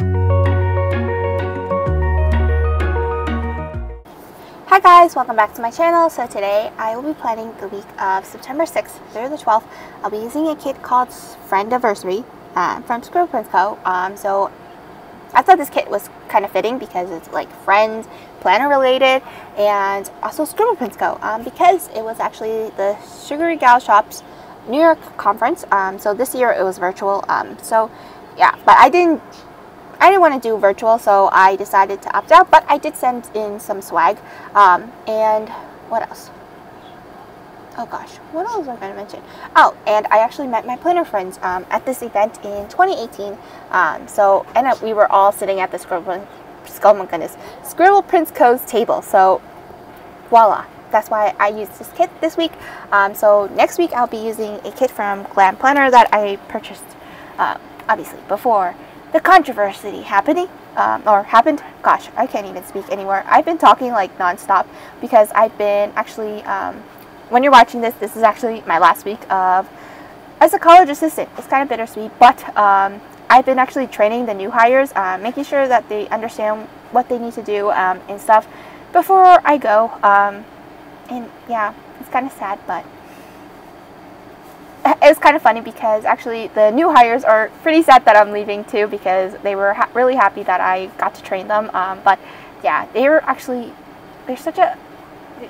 Hi guys, welcome back to my channel. So today I will be planning the week of September 6th through the 12th. I'll be using a kit called Friendaversary uh, from Scribble Prints Co. Um, so I thought this kit was kind of fitting because it's like friends, planner related, and also Scribble Prints Co. Um, because it was actually the Sugary Gal Shop's New York conference. Um, so this year it was virtual. Um, so yeah, but I didn't I didn't want to do virtual, so I decided to opt out, but I did send in some swag. Um, and what else? Oh gosh, what else was I going to mention? Oh, and I actually met my planner friends um, at this event in 2018. Um, so, and we were all sitting at the Scribble, oh my goodness, Scribble Prints Co.'s table. So, voila. That's why I used this kit this week. Um, so next week I'll be using a kit from Glam Planner that I purchased, uh, obviously, before the controversy happening um, or happened. Gosh i can't even speak anymore. I've been talking like nonstop because i've been actually um, when you're watching this this is actually my last week of as a college assistant. It's kind of bittersweet but um, i've been actually training the new hires uh, making sure that they understand what they need to do um, and stuff before i go. Um, and yeah it's kind of sad but it's kind of funny because actually the new hires are pretty sad that I'm leaving too because they were ha really happy that I got to train them. Um, but yeah, they were actually they're such a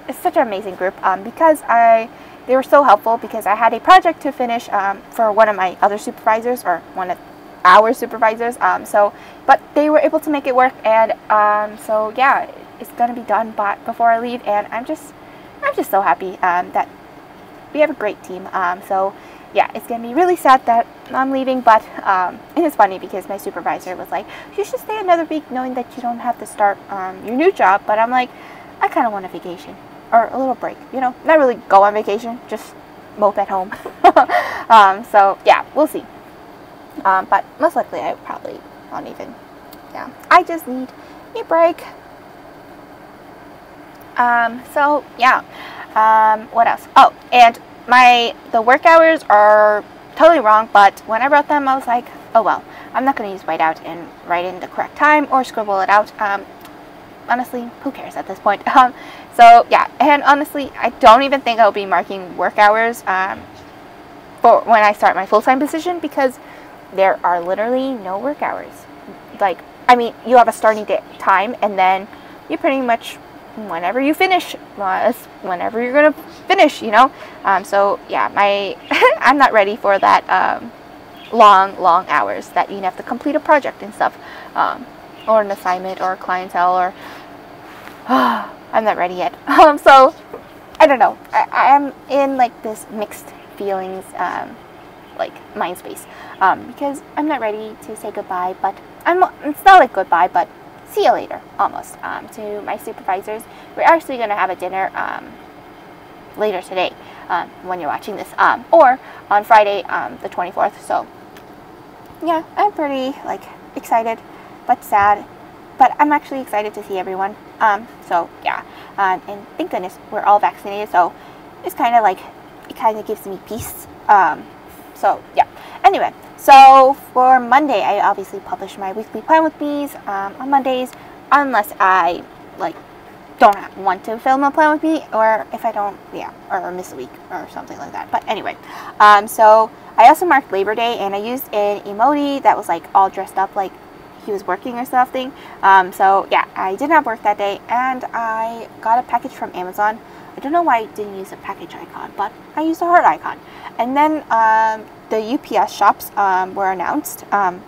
it's such an amazing group um, because I they were so helpful because I had a project to finish um, for one of my other supervisors or one of our supervisors. Um, so, but they were able to make it work, and um, so yeah, it's gonna be done by, before I leave, and I'm just I'm just so happy um, that we have a great team. Um, so yeah, it's going to be really sad that I'm leaving, but um, it is funny because my supervisor was like, you should stay another week knowing that you don't have to start um, your new job. But I'm like, I kind of want a vacation or a little break, you know, not really go on vacation, just mope at home. um, so yeah, we'll see. Um, but most likely I probably won't even, yeah, I just need a break. Um, so yeah, um, what else? Oh, and my the work hours are totally wrong, but when I wrote them, I was like, oh well, I'm not going to use whiteout and write in the correct time or scribble it out. Um, honestly, who cares at this point? Um, so yeah, and honestly, I don't even think I'll be marking work hours um, for when I start my full-time position because there are literally no work hours. Like, I mean, you have a starting time and then you pretty much whenever you finish, whenever you're gonna finish, you know. Um, so yeah, my I'm not ready for that um, long, long hours that you have to complete a project and stuff, um, or an assignment or a clientele or. Uh, I'm not ready yet. Um, so I don't know. I am in like this mixed feelings, um, like mind space, um, because I'm not ready to say goodbye. But I'm. It's not like goodbye, but see you later, almost, um, to my supervisors. We're actually going to have a dinner um, later today um, when you're watching this, um, or on Friday, um, the 24th. So, yeah, I'm pretty, like, excited, but sad. But I'm actually excited to see everyone. Um, so, yeah. and thank goodness we're all vaccinated, so it's kind of like, it kind of gives me peace. so, yeah. Anyway, so for Monday, I obviously publish my weekly plan with bees um, on Mondays, unless I like don't want to film a plan with me, or if I don't, yeah, or miss a week or something like that. But anyway, um, so I also marked Labor Day, and I used an emoji that was like all dressed up like he was working or something. Um, so yeah, I did not work that day, and I got a package from Amazon. I don't know why I didn't use a package icon, but I used a heart icon. And then um, the UPS shops um, were announced. Um,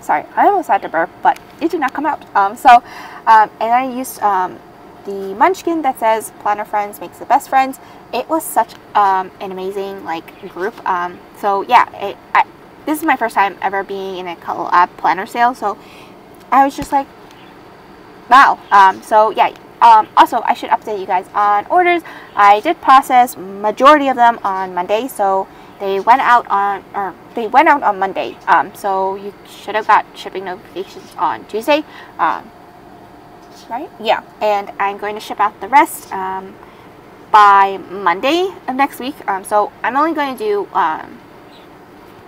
sorry, I almost had to burp, but it did not come out. Um, so, um, and I used um, the Munchkin that says "Planner Friends makes the best friends." It was such an amazing like group. so yeah, it, I, this is my first time ever being in a collab planner sale. So I was just like, wow. so yeah. Also, I should update you guys on orders. I did process majority of them on Monday, so they went out on or they went out on Monday. Um, so you should have got shipping notifications on Tuesday. Um, right? Yeah. And I'm going to ship out the rest um, by Monday of next week. Um, so I'm only going to do um,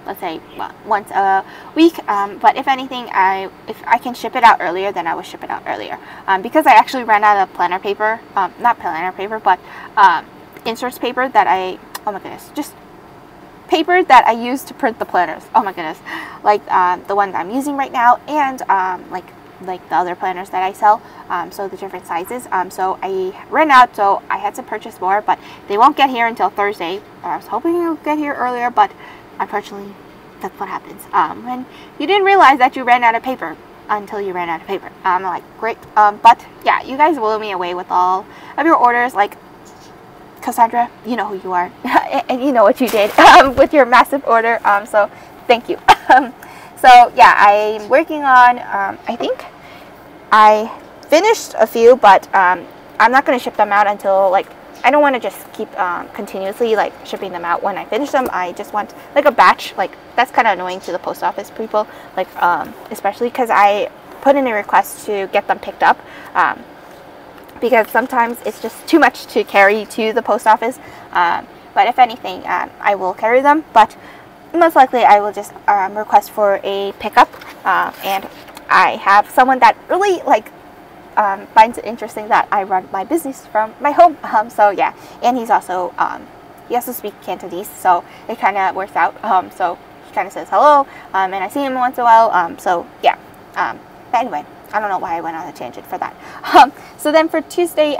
let's say once a week. Um, but if anything, I if I can ship it out earlier, then I will ship it out earlier. Um, because I actually ran out of planner paper, um, not planner paper, but um, inserts paper that I oh my goodness, just paper that I use to print the planners. Oh my goodness, like um, the one that I'm using right now, and um, like like the other planners that I sell, um, so the different sizes. Um, so I ran out, so I had to purchase more, but they won't get here until Thursday. I was hoping it would get here earlier, but unfortunately, that's what happens. Um, and you didn't realize that you ran out of paper until you ran out of paper. I'm like, great. Um, but yeah, you guys blew me away with all of your orders. Like, Cassandra, you know who you are, and you know what you did um, with your massive order. Um, so thank you. Um, so yeah, I'm working on, um, I think I finished a few, but um, I'm not going to ship them out until like, I don't want to just keep um, continuously like shipping them out when I finish them. I just want like a batch, like that's kind of annoying to the post office people, like um, especially because I put in a request to get them picked up um, because sometimes it's just too much to carry to the post office. Um, but if anything, um, I will carry them. But most likely I will just um, request for a pickup uh, and I have someone that really like um, finds it interesting that I run my business from my home. Um, so yeah. And he's also um, he also speaks Cantonese so it kind of works out. Um, so he kind of says hello um, and I see him once in a while. So yeah. But anyway I don't know why I went on a tangent for that. So then for Tuesday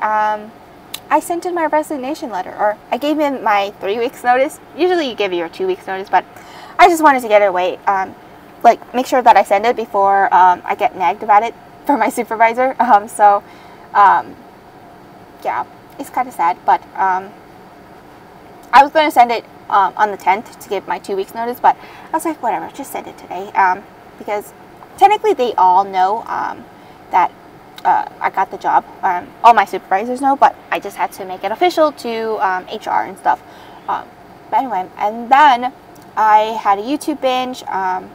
I sent in my resignation letter, or I gave him my three weeks notice. Usually you give your two weeks notice, but I just wanted to get it away. Um, like, make sure that I send it before um, I get nagged about it from my supervisor. Um, so, um, yeah, it's kind of sad, but um, I was going to send it um, on the 10th to give my two weeks notice, but I was like, whatever, just send it today. because technically they all know that uh, I got the job. Um, all my supervisors know, but I just had to make it official to um, HR and stuff. Um, but anyway, and then I had a YouTube binge, um,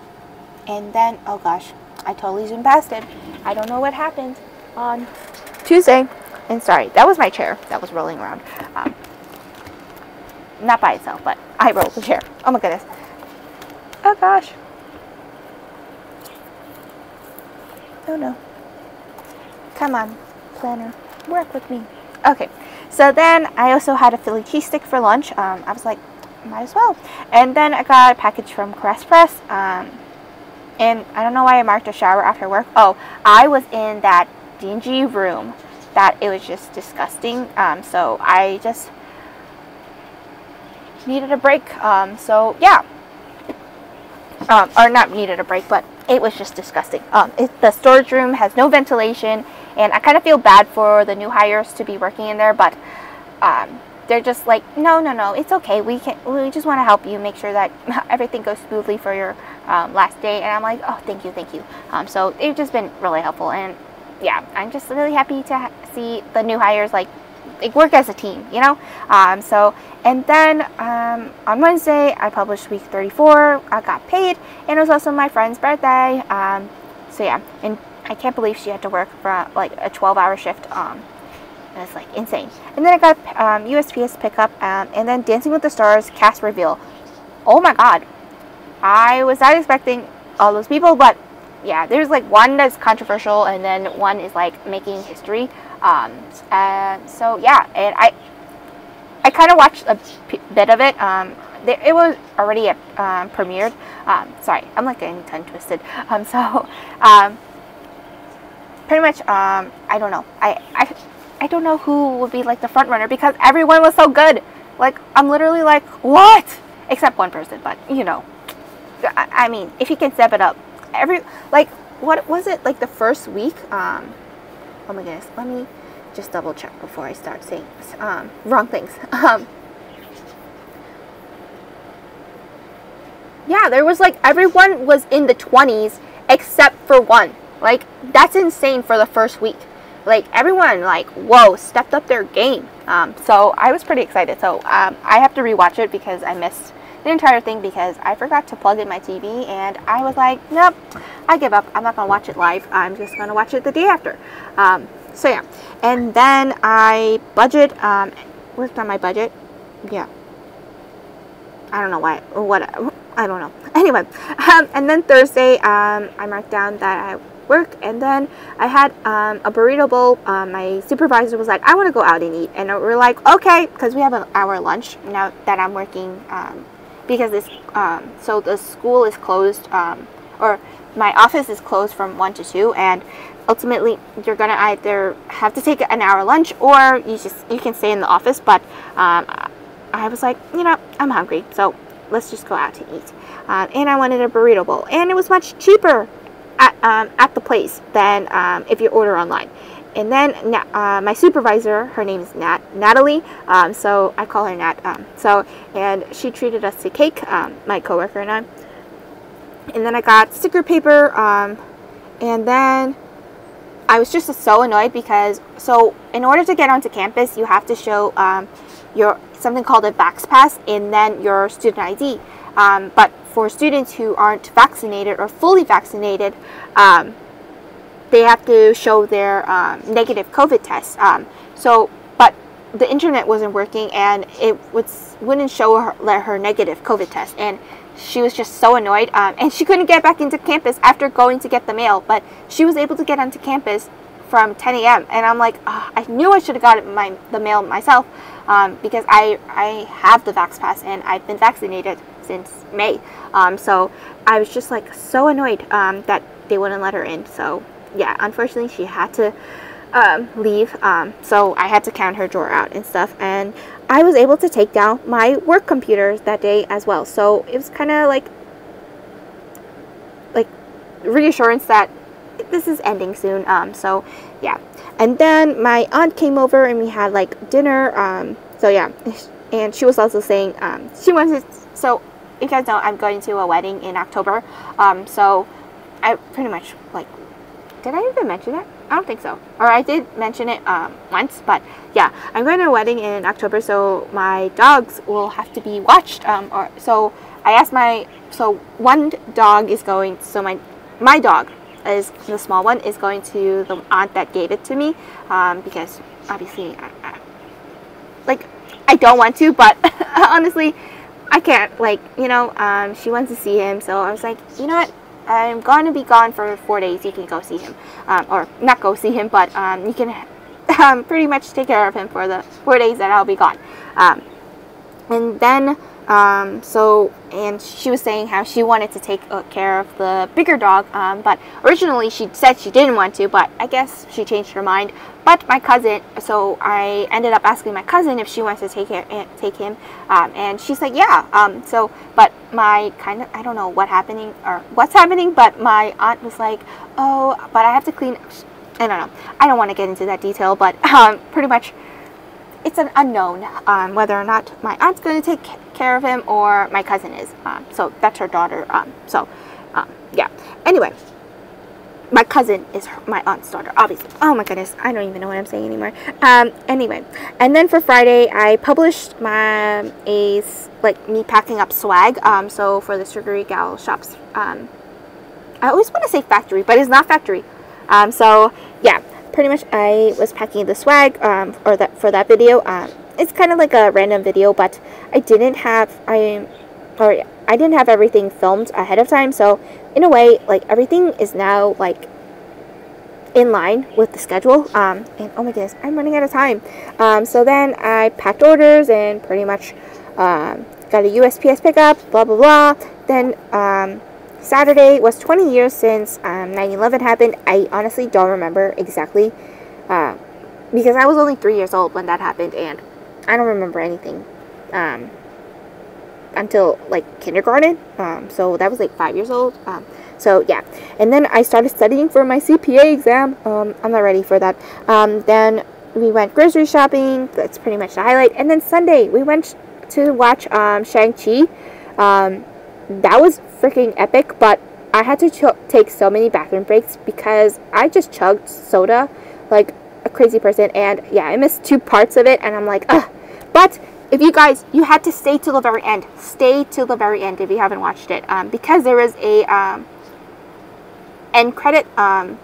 and then, oh gosh, I totally zoomed past it. I don't know what happened on Tuesday. And sorry, that was my chair that was rolling around. Um, not by itself, but I rolled the chair. Oh my goodness. Oh gosh. Oh no. Come on, planner, work with me. Okay, so then I also had a Philly cheese stick for lunch. Um, I was like, might as well. And then I got a package from Caress Press. Um, and I don't know why I marked a shower after work. Oh, I was in that dingy room that it was just disgusting. Um, so I just needed a break. Um, so yeah. Um, or not needed a break, but it was just disgusting. Um, it, the storage room has no ventilation and I kind of feel bad for the new hires to be working in there, but um, they're just like, no, no, no, it's okay. We can, we just want to help you make sure that everything goes smoothly for your um, last day. And I'm like, oh, thank you, thank you. Um, so they've just been really helpful, and yeah, I'm just really happy to see the new hires like like work as a team, you know. Um, so and then um, on Wednesday I published week 34. I got paid, and it was also my friend's birthday. Um, so yeah, and I can't believe she had to work for like a 12 hour shift. Um, it's like insane. And then I got USPS pickup and then Dancing with the Stars cast reveal. Oh my god. I was not expecting all those people, but yeah, there's like one that's controversial and then one is like making history. Um, and so yeah, and I I kind of watched a bit of it. Um, it was already uh, premiered. Um, sorry, I'm like getting tongue twisted. Um, so um, pretty much, um, I don't know. I, I, I don't know who would be like the front runner because everyone was so good. Like, I'm literally like, what? Except one person, but you know. I, mean, if you can step it up, every, like, what was it, like the first week? Um, oh my goodness, let me just double check before I start saying um, wrong things. Um, yeah, there was like everyone was in the 20s except for one. Like, that's insane for the first week. Like, everyone, like, whoa, stepped up their game. Um, so, I was pretty excited. So, um, I have to rewatch it because I missed the entire thing because I forgot to plug in my TV and I was like, nope, I give up. I'm not going to watch it live. I'm just going to watch it the day after. Um, so, yeah. And then I budget, um, worked on my budget. Yeah. I don't know why, or what, I don't know. Anyway, um, and then Thursday, um, I marked down that I work and then I had um, a burrito bowl. Um, my supervisor was like, I want to go out and eat. And we're like, okay, because we have an hour lunch now that I'm working um, because this, um, so the school is closed um, or my office is closed from 1 to 2 and ultimately you're gonna either have to take an hour lunch or you just you can stay in the office but um, I was like you know I'm hungry so let's just go out to eat. Um, and I wanted a burrito bowl and it was much cheaper at, um, at the place than um, if you order online and then uh, my supervisor, her name is Nat, Natalie, um, so I call her Nat. Um, so and she treated us to cake, um, my coworker and I. And then I got sticker paper, um, and then I was just so annoyed because so in order to get onto campus, you have to show um, your something called a Vax Pass and then your student ID. Um, but for students who aren't vaccinated or fully vaccinated, um, they have to show their um, negative COVID test. Um, so, but the internet wasn't working and it was, wouldn't show her, her negative COVID test. And she was just so annoyed um, and she couldn't get back into campus after going to get the mail but she was able to get onto campus from 10 a.m and i'm like oh, i knew i should have got my the mail myself um, because i i have the vax pass and i've been vaccinated since may um, so i was just like so annoyed um, that they wouldn't let her in so yeah unfortunately she had to um, leave um, so i had to count her drawer out and stuff and I was able to take down my work computers that day as well. So it was kind of like like reassurance that this is ending soon. Um, so yeah. And then my aunt came over and we had like dinner. Um, so yeah, and she was also saying um, she wanted. So you guys know I'm going to a wedding in October. Um, so I pretty much like. Did I even mention that? I don't think so. Or I did mention it um, once, but yeah, I'm going to a wedding in October, so my dogs will have to be watched. Um, or so I asked my so one dog is going. So my my dog is the small one is going to the aunt that gave it to me um, because obviously, I, I, like I don't want to, but honestly, I can't. Like you know, um, she wants to see him, so I was like, you know what I'm going to be gone for four days. You can go see him, um, or not go see him, but um, you can um, pretty much take care of him for the four days that I'll be gone. Um, and then um, so, and she was saying how she wanted to take uh, care of the bigger dog, um, but originally she said she didn't want to, but I guess she changed her mind. But my cousin, so I ended up asking my cousin if she wants to take care, eh, take him, um, and she's like, yeah. Um, so, but my kind of, I don't know what happening or what's happening, but my aunt was like, oh, but I have to clean. I don't know. I don't want to get into that detail, but um, pretty much it's an unknown um, whether or not my aunt's going to take care of him or my cousin is. Um, so that's her daughter. Um, so um, yeah. Anyway, my cousin is her, my aunt's daughter, obviously. Oh my goodness, I don't even know what I'm saying anymore. Um, anyway, and then for Friday, I published my a like me packing up swag. Um, so for the Sugary Gal shops. Um, I always want to say factory, but it's not factory. Um, so yeah, pretty much I was packing the swag um, or that for that video. It's kind of like a random video, but I didn't have I or I didn't have everything filmed ahead of time. So in a way, like everything is now like in line with the schedule. Um, and oh my goodness, I'm running out of time. Um, so then I packed orders and pretty much um, got a USPS pickup. Blah blah blah. Then um, Saturday was 20 years since 9/11 um, happened. I honestly don't remember exactly uh, because I was only three years old when that happened, and I don't remember anything um, until like kindergarten. Um, so that was like five years old. Um, so yeah, and then I started studying for my CPA exam. Um, I'm not ready for that. Um, then we went grocery shopping. That's pretty much the highlight. And then Sunday we went to watch um, Shang Chi. That was freaking epic, but I had to take so many bathroom breaks because I just chugged soda like crazy person. And yeah, I missed two parts of it, and I'm like, ugh. But if you guys, you had to stay till the very end. Stay till the very end if you haven't watched it, um, because there is a um, end credit um,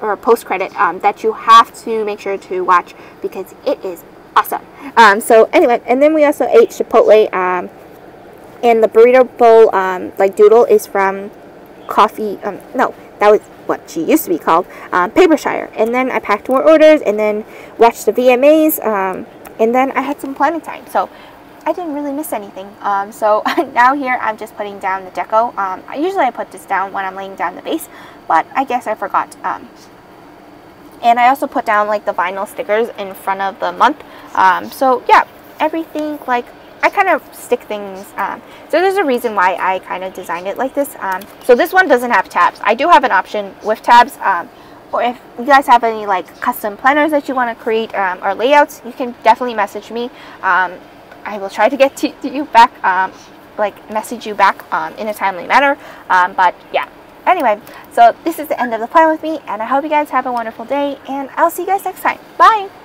or post credit um, that you have to make sure to watch because it is awesome. Um, so anyway, and then we also ate Chipotle. Um, And the burrito bowl, um, like doodle, is from Coffee. Um, no, that was what she used to be called, um, Papershire. And then I packed more orders, and then watched the VMAs, um, and then I had some planning time. So I didn't really miss anything. Um, so now here I'm just putting down the deco. Um, usually I put this down when I'm laying down the base, but I guess I forgot. Um, and I also put down like the vinyl stickers in front of the month. Um, so yeah, everything like I kind of stick things. Um, so there's a reason why I kind of designed it like this. Um, so this one doesn't have tabs. I do have an option with tabs. or if you guys have any like custom planners that you want to create or layouts, you can definitely message me. I will try to get to, to you back, um, like message you back um, in a timely manner. Um, but yeah, anyway, so this is the end of the plan with me, and I hope you guys have a wonderful day, and I'll see you guys next time. Bye!